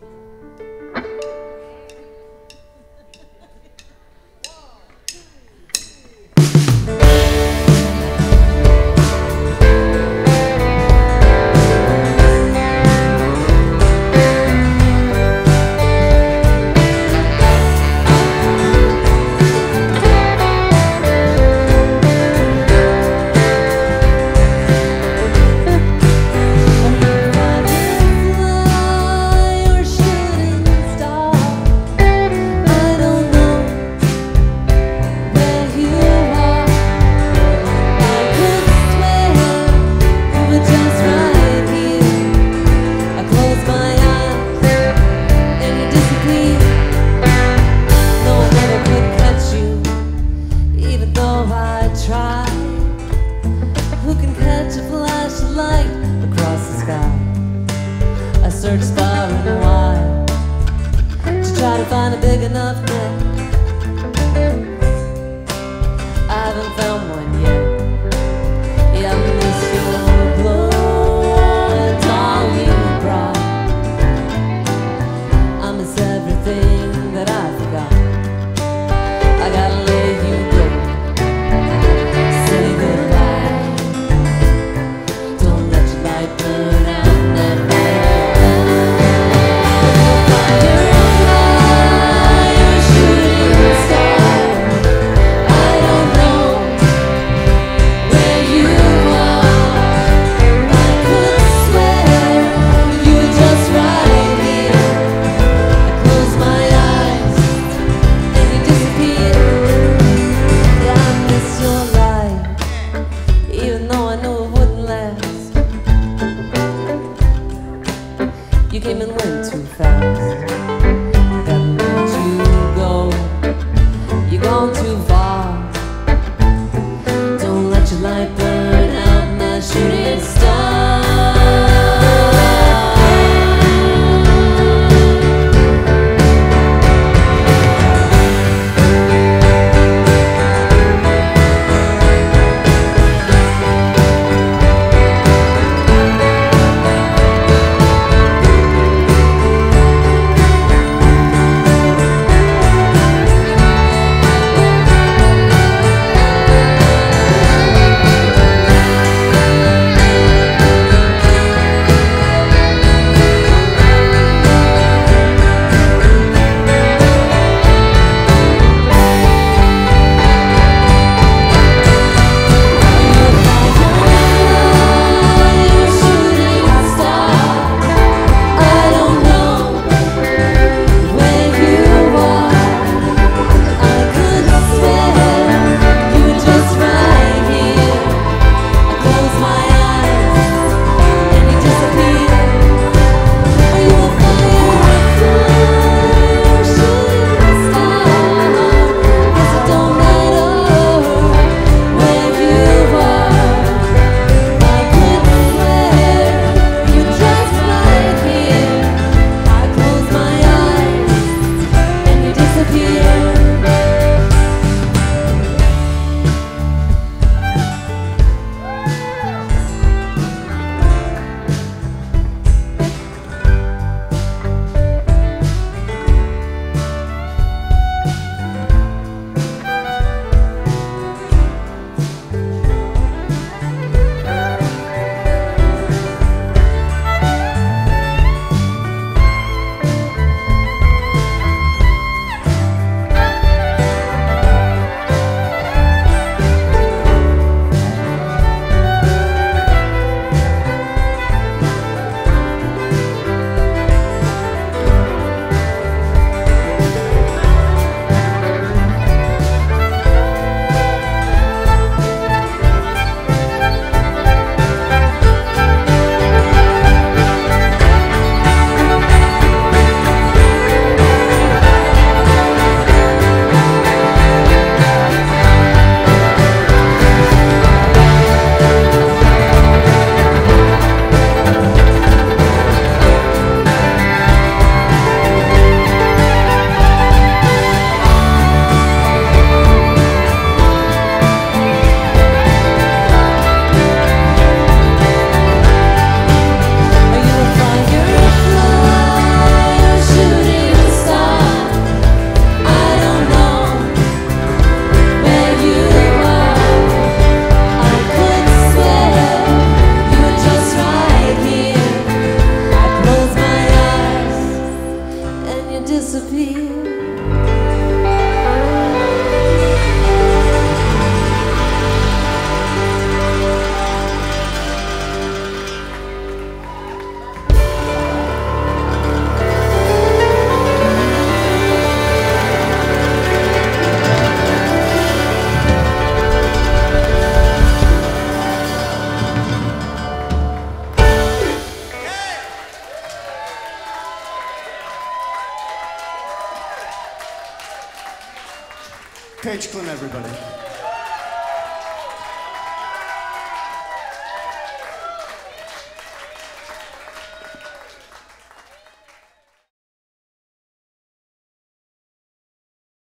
you. searched far and wide to try to find a big enough net. gone too far. Paige Clem, everybody.